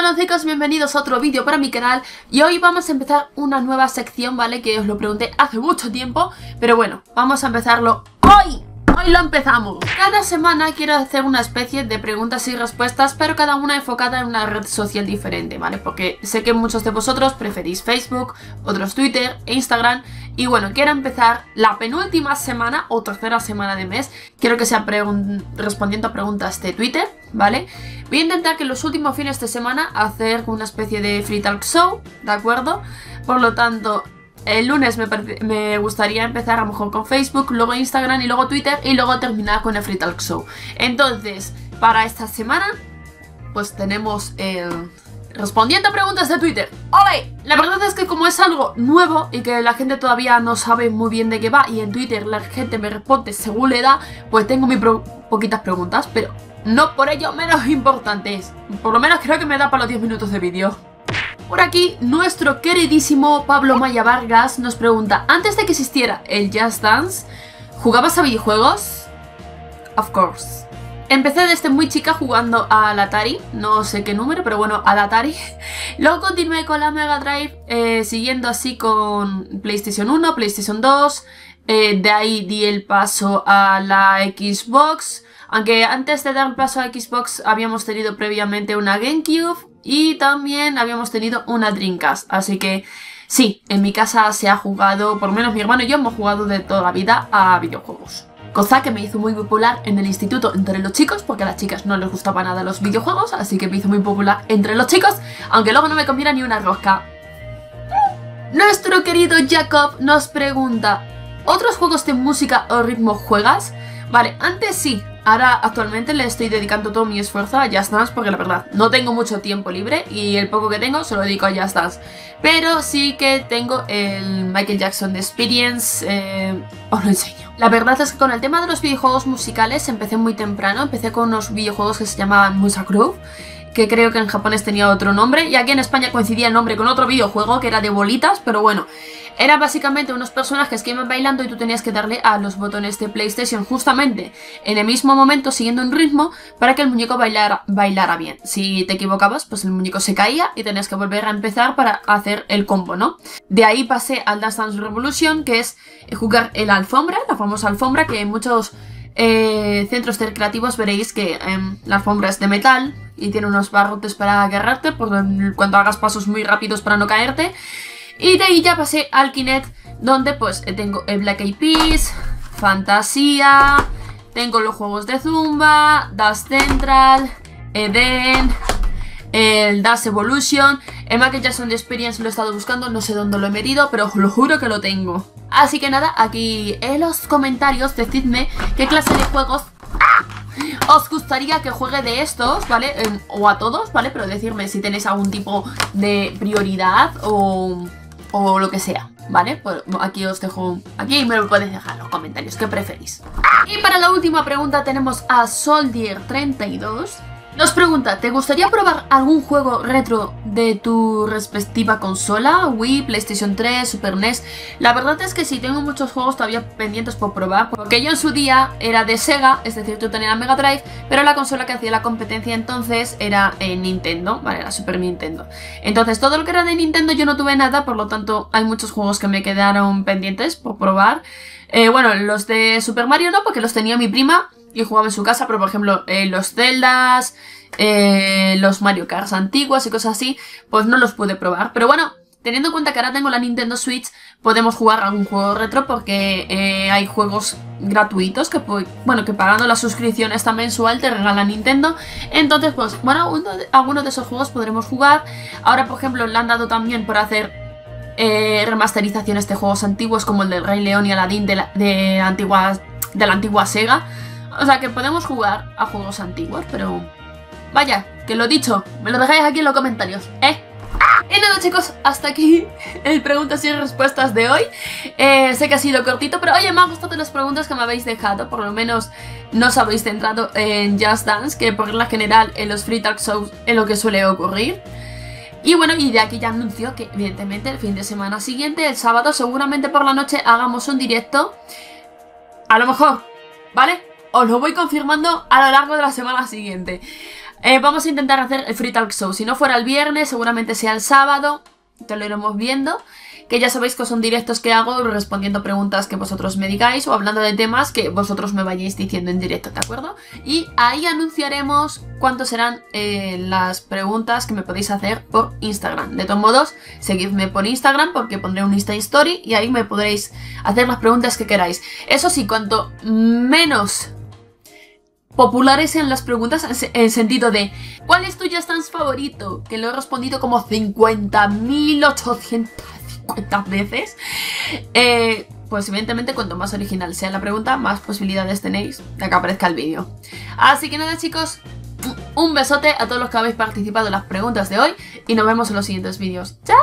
meloncicos, bienvenidos a otro vídeo para mi canal y hoy vamos a empezar una nueva sección, ¿vale? Que os lo pregunté hace mucho tiempo, pero bueno, vamos a empezarlo hoy. Hoy lo empezamos. Cada semana quiero hacer una especie de preguntas y respuestas, pero cada una enfocada en una red social diferente, ¿vale? Porque sé que muchos de vosotros preferís Facebook, otros Twitter e Instagram. Y bueno, quiero empezar la penúltima semana o tercera semana de mes. Quiero que sea respondiendo a preguntas de Twitter, ¿vale? Voy a intentar que los últimos fines de semana hacer una especie de free talk show, ¿de acuerdo? Por lo tanto, el lunes me, gustaría empezar a lo mejor con Facebook, luego Instagram y luego Twitter y luego terminar con el Free Talk Show. Entonces, para esta semana, pues tenemos el... Respondiendo a preguntas de Twitter. ¡Ole! La verdad es que como es algo nuevo y que la gente todavía no sabe muy bien de qué va y en Twitter la gente me responde según le da, pues tengo muy poquitas preguntas, pero no por ello menos importantes. Por lo menos creo que me da para los 10 minutos de vídeo. Por aquí, nuestro queridísimo Pablo Maya Vargas nos pregunta, antes de que existiera el Just Dance, ¿jugabas a videojuegos? Of course. Empecé desde muy chica jugando al Atari, no sé qué número, pero bueno, al Atari. Luego continué con la Mega Drive, eh, siguiendo así con PlayStation 1, PlayStation 2. Eh, de ahí di el paso a la Xbox. Aunque antes de dar el paso a Xbox habíamos tenido previamente una GameCube y también habíamos tenido una Dreamcast, así que sí, en mi casa se ha jugado, por lo menos mi hermano y yo hemos jugado de toda la vida a videojuegos. Cosa que me hizo muy popular en el instituto entre los chicos, porque a las chicas no les gustaba nada los videojuegos, así que me hizo muy popular entre los chicos, aunque luego no me comiera ni una rosca. Nuestro querido Jacob nos pregunta, ¿otros juegos de música o ritmo juegas? Vale, antes sí, Ahora actualmente le estoy dedicando todo mi esfuerzo a Just Dance porque la verdad no tengo mucho tiempo libre y el poco que tengo se lo dedico a Just Dance. Pero sí que tengo el Michael Jackson Experience, eh, os lo enseño. La verdad es que con el tema de los videojuegos musicales empecé muy temprano, empecé con unos videojuegos que se llamaban Musa Groove que creo que en japonés tenía otro nombre, y aquí en España coincidía el nombre con otro videojuego que era de bolitas, pero bueno, era básicamente unos personajes que iban bailando y tú tenías que darle a los botones de PlayStation justamente en el mismo momento, siguiendo un ritmo, para que el muñeco bailara, bailara bien. Si te equivocabas, pues el muñeco se caía y tenías que volver a empezar para hacer el combo, ¿no? De ahí pasé al Dance Dance Revolution, que es jugar el alfombra, la famosa alfombra que en muchos eh, centros creativos veréis que em, la alfombra es de metal y tiene unos barrotes para agarrarte cuando hagas pasos muy rápidos para no caerte. Y de ahí ya pasé al Kinect, donde pues tengo el Black Eyed Peas, Fantasía, tengo los juegos de Zumba, Dust Central, Eden, el Dust Evolution, el Michael Jackson Experience lo he estado buscando, no sé dónde lo he metido, pero os lo juro que lo tengo. Así que nada, aquí en los comentarios decidme qué clase de juegos os gustaría que juegue de estos, ¿vale? o a todos, ¿vale? Pero decirme si tenéis algún tipo de prioridad o o lo que sea, ¿vale? Pues aquí os dejo, aquí me lo podéis dejar en los comentarios, ¿qué preferís? Y para la última pregunta tenemos a Soldier32 nos pregunta, ¿te gustaría probar algún juego retro de tu respectiva consola? Wii, PlayStation 3, Super NES. La verdad es que sí, tengo muchos juegos todavía pendientes por probar, porque yo en su día era de Sega, es decir, tú tenías Mega Drive, pero la consola que hacía la competencia entonces era en Nintendo, vale, era Super Nintendo. Entonces todo lo que era de Nintendo yo no tuve nada, por lo tanto hay muchos juegos que me quedaron pendientes por probar. Eh, bueno, los de Super Mario no, porque los tenía mi prima, y jugaba en su casa, pero por ejemplo, eh, los Zeldas, eh, los Mario Kart antiguos y cosas así, pues no los pude probar. Pero bueno, teniendo en cuenta que ahora tengo la Nintendo Switch, podemos jugar algún juego retro porque eh, hay juegos gratuitos que, bueno, que pagando la suscripción esta mensual te regala Nintendo. Entonces, pues, bueno, algunos de esos juegos podremos jugar. Ahora, por ejemplo, le han dado también por hacer remasterizaciones de juegos antiguos como el del Rey León y Aladdin de de, antigua, de la antigua Sega. O sea que podemos jugar a juegos antiguos, pero... Vaya, que lo dicho, me lo dejáis aquí en los comentarios, ¿eh? Y nada chicos, hasta aquí el preguntas y respuestas de hoy eh, Sé que ha sido cortito, pero oye, me han gustado las preguntas que me habéis dejado Por lo menos no os habéis centrado en Just Dance Que por la general en los Free Talk Shows es lo que suele ocurrir y bueno, y de aquí ya anuncio que evidentemente el fin de semana siguiente, el sábado, seguramente por la noche hagamos un directo A lo mejor, ¿vale? Os lo voy confirmando a lo largo de la semana siguiente. Eh, vamos a intentar hacer el Free Talk Show. Si no fuera el viernes, seguramente sea el sábado. Te lo iremos viendo que ya sabéis que son directos que hago respondiendo preguntas que vosotros me digáis o hablando de temas que vosotros me vayáis diciendo en directo, ¿de acuerdo? Y ahí anunciaremos cuántos serán eh, las preguntas que me podéis hacer por Instagram. De todos modos, seguidme por Instagram porque pondré un Insta Story y ahí me podréis hacer las preguntas que queráis. Eso sí, cuanto menos populares sean las preguntas en el sentido de ¿cuál es tu Just Dance favorito? Que lo he respondido como 50.800 cuántas veces. Eh, pues evidentemente cuanto más original sea la pregunta, más posibilidades tenéis de que aparezca el vídeo. Así que nada chicos, un besote a todos los que habéis participado en las preguntas de hoy y nos vemos en los siguientes vídeos. ¡Chao!